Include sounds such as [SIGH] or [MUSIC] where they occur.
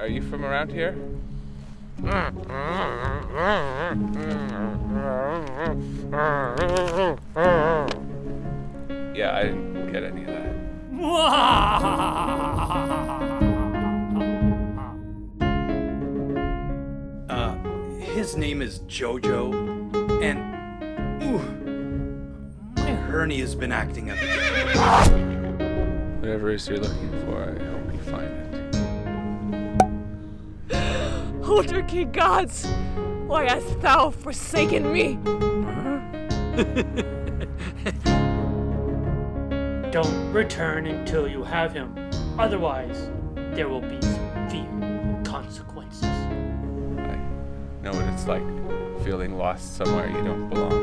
Are you from around here? Yeah, I didn't get any of that. Uh, his name is JoJoh, and ooh, my hernia has been acting up. Whatever it is you're looking for, I hope you find it. Older King gods, why hast thou forsaken me? [LAUGHS] Don't return until you have him. Otherwise, there will be severe consequences. I know what it's like feeling lost somewhere you don't belong. You!